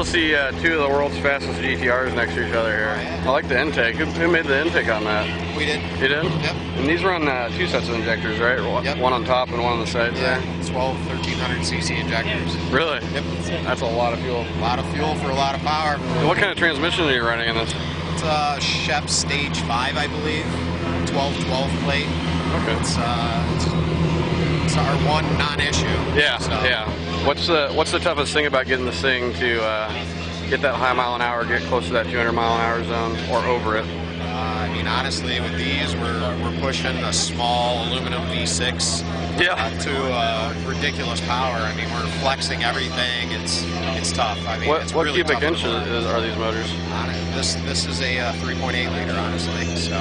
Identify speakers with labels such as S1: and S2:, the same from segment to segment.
S1: uh, two of the world's fastest GTRs next to each other here.
S2: Oh, yeah.
S1: I like the intake. Who, who made the intake on that?
S2: We did.
S1: You did?
S2: Yep.
S1: And these run uh, two sets of injectors, right? One,
S2: Yep.
S1: one on top and one on the sides
S2: Yeah,
S1: there.
S2: 12, 1300 cc injectors.
S1: Really?
S2: Yep.
S1: That's a lot of fuel.
S2: A lot of fuel for a lot of power.
S1: And what kind of transmission are you running in this?
S2: It's a Shep Stage 5, I believe. 1212 plate.
S1: Okay.
S2: It's, uh, it's, it's our one non-issue.
S1: Yeah,
S2: So,
S1: yeah. What's the what's the toughest thing about getting this thing to uh, get that high mile an hour, get close to that 200 mile an hour zone, or over it?
S2: Uh, I mean, honestly, with these, we're, we're pushing a small aluminum V6
S1: Yeah.
S2: uh, to uh, ridiculous power. I mean, we're flexing everything. It's it's tough. I mean,
S1: What
S2: it's
S1: what
S2: really
S1: cubic
S2: tough
S1: inches
S2: to run.
S1: is, are these motors?
S2: This this is a uh, 3.8 liter, honestly. So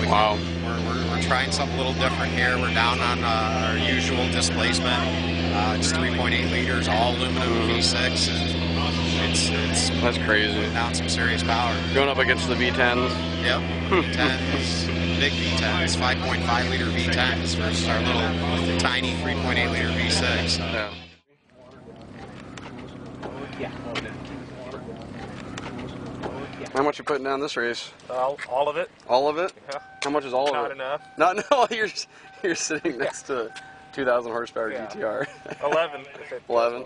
S2: we,
S1: Wow.
S2: We're, we're, we're trying something a little different here. We're down on uh, our usual displacement. Uh, it's 3.8 liters, all aluminum V6, and it's it's
S1: That's crazy.
S2: down some serious power.
S1: Going up against the V10s.
S2: Yep, V10s, big V10s, 5.5 liter V10s versus our little tiny 3.8 liter V6. So.
S1: Yeah. How much you putting down this race?
S3: All, all of it.
S1: All of it?
S3: Yeah.
S1: How much is all
S3: Not
S1: of it?
S3: Not enough.
S1: Not no. You're you're sitting next to a 2,000 horsepower
S3: Yeah.
S1: GTR.
S3: 11. if it-
S1: 11.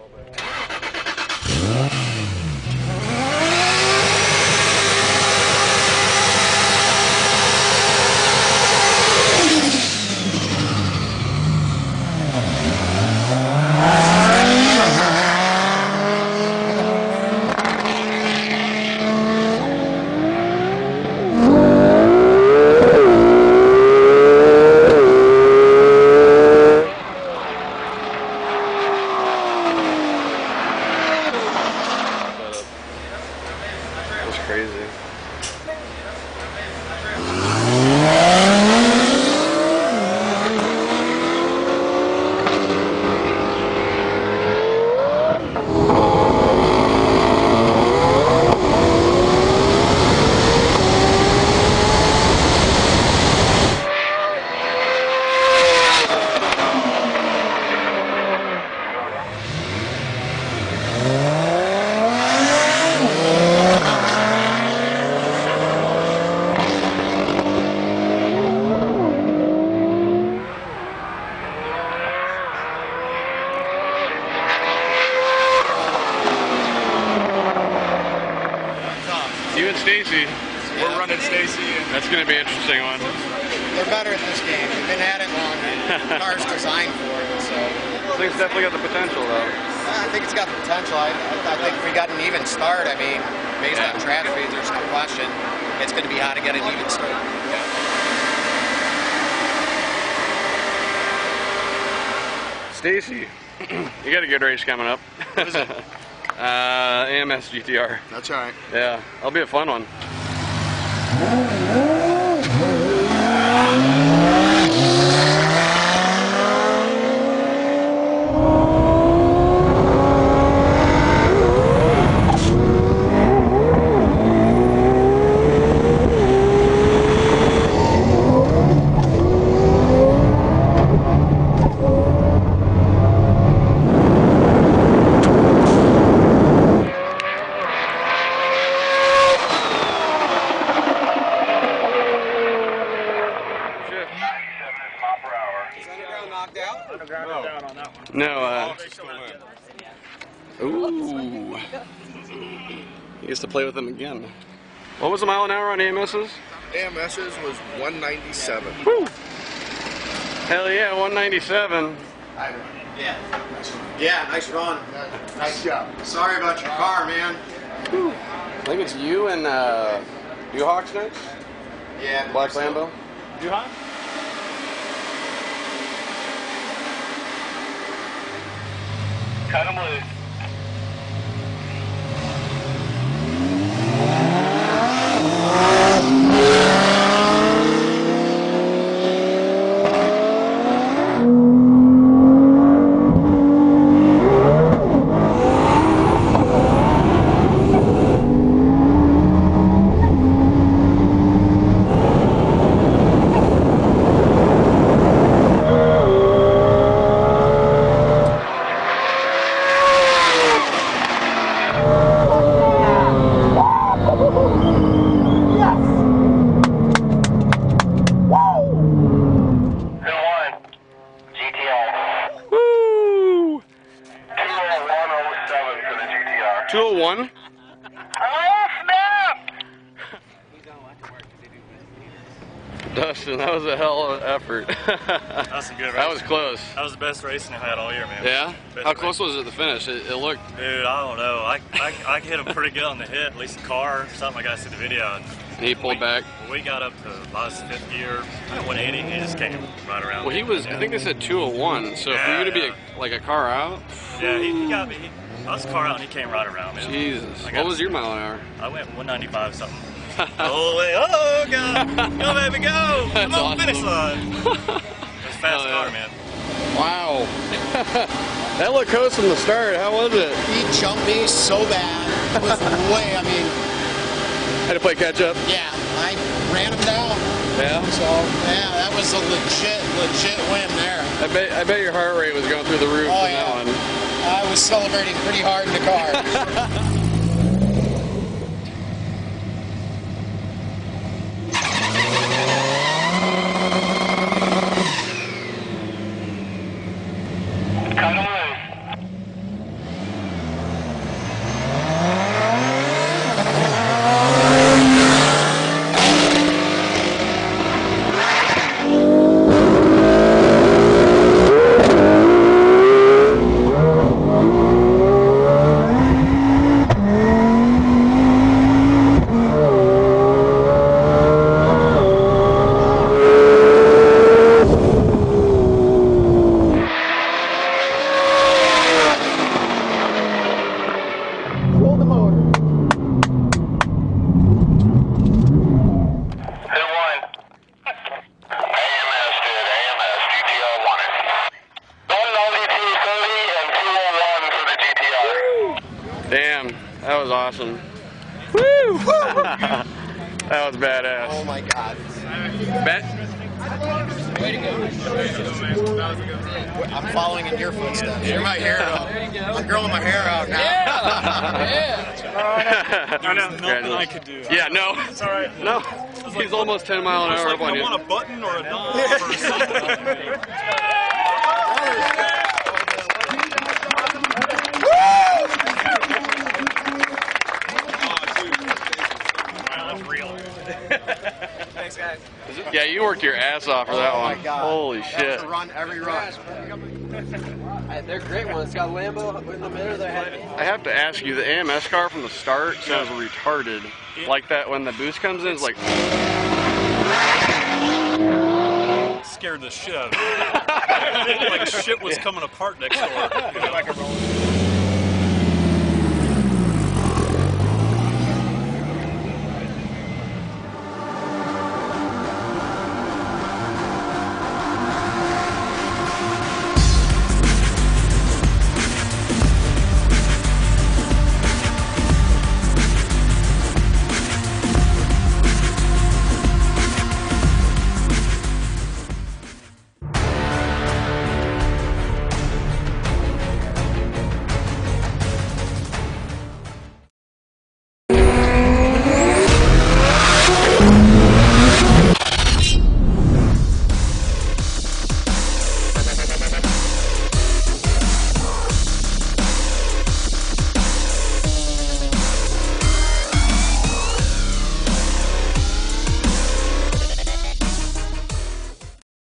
S1: That's crazy. You and Stacy.
S3: We're running Stacy
S1: That's going to be an interesting one.
S2: They're better at this game. We've been at it longer. The car's designed for it, so
S1: This thing's definitely got the potential, though.
S2: I think it's got the potential. I, I think if we got an even start, I mean, based on track speed, there's no question it's going to be hard to get an even start.
S1: Stacy, you got a good race coming up.
S2: What is it?
S1: uh, AMS GTR.
S2: That's all right.
S1: Yeah, that'll be a fun one. No, uh. Ooh. He gets to play with them again. What was the mile an hour on AMS's?
S4: AMS's was 197.
S1: Woo! Hell yeah, 197.
S2: Yeah. Yeah, nice run.
S4: Nice job.
S2: Sorry about your car, man.
S1: I think it's you and uh, you Hawks next?
S2: Yeah.
S1: Black Lambo?
S3: Cut him loose.
S1: One.
S3: Oh, snap!
S1: Dustin, that was a hell of an effort.
S5: That was some good
S1: That was close.
S5: That was the best racing I had all year, man.
S1: Yeah?
S5: Best
S1: How close
S5: racing.
S1: was it to the finish? It, it looked.
S5: Dude, I don't know. I, I, I hit him pretty good on the hit, at least the car or something. I got to see the video.
S1: He pulled back.
S5: We got up to last fifth gear, I went 180, he just came right around.
S1: Well, he was. I think they said 201. So for you to be a, like a car out,
S5: Yeah, he, he got me. He, I was car out and he came right around me.
S1: Jesus.
S5: I got
S1: What was your mile an hour?
S5: I went 195 something. oh, wait, oh, go, go, baby, go!
S1: That's
S5: Come on, finish line. It was fast
S1: Oh, yeah.
S5: car, man.
S1: Wow. that looked close from the start. How was it?
S2: He jumped me so bad. It was way, I mean,
S1: Had to play catch up.
S2: yeah, I ran him down.
S1: Yeah.
S2: So, yeah, that was a legit, legit win there.
S1: I bet. I bet your heart rate was going through the roof
S2: Oh,
S1: on
S2: yeah.
S1: that one.
S2: I was celebrating pretty hard in the car.
S3: Cut him loose. Who won? AMS did. AMS. GTR won it. 192.30 and 201 for the GTR.
S1: Damn, that was awesome. Woo! That was badass.
S2: oh my God.
S1: Bet.
S2: I'm following in your footsteps. You're my hero. I'm growing my hair out now. Yeah.
S3: I know. Nothing I could do.
S1: Yeah, no.
S3: It's all right.
S1: No. He's almost 10 mile an hour up on you.
S3: a button or a knob or something.
S1: Yeah, you worked your ass off for that
S2: Oh
S1: one.
S2: my God.
S1: Holy
S2: That
S1: shit.
S2: was a run every run.
S6: They're great ones. It's got Lambo in the middle. They're heavy.
S1: I have to ask you, the AMS car from the start sounds retarded. Like that when the boost comes in, it's like,
S3: Scared the shit out of me. like shit was coming apart next door. like a roller.